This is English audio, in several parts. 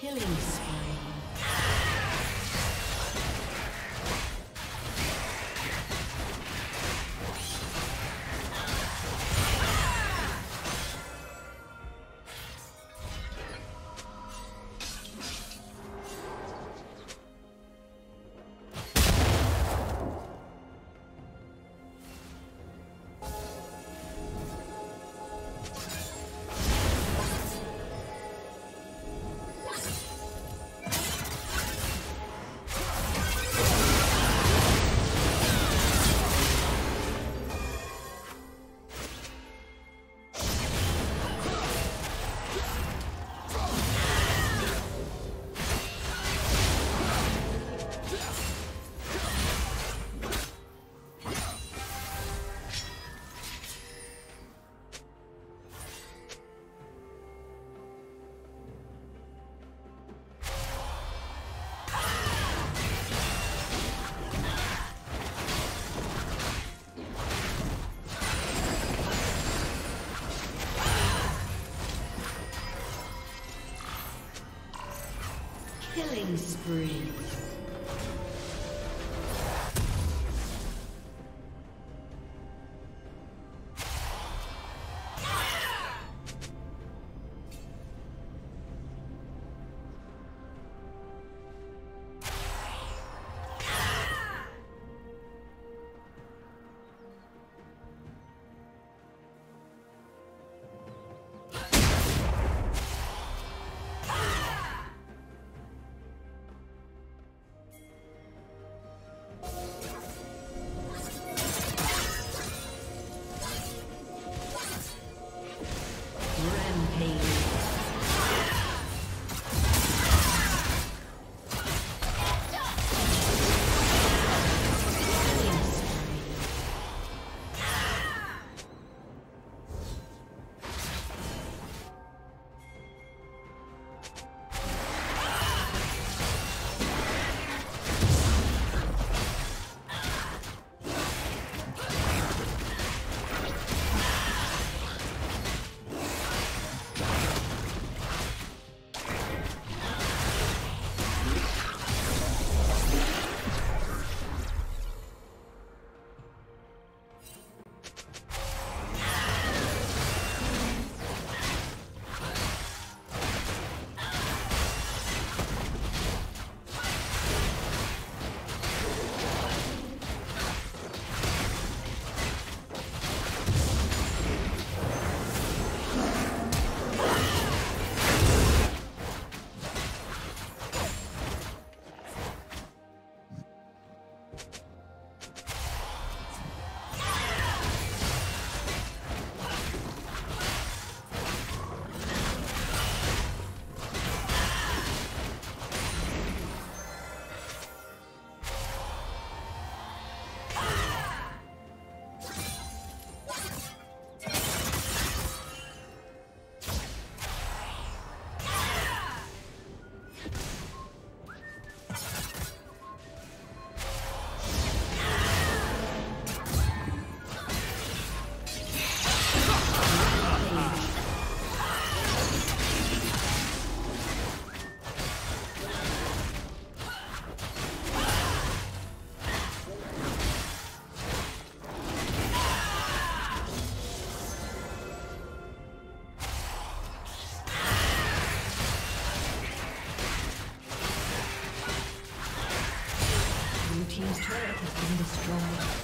Killing spree. Killing spree. destroyed.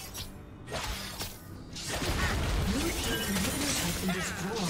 disconnected.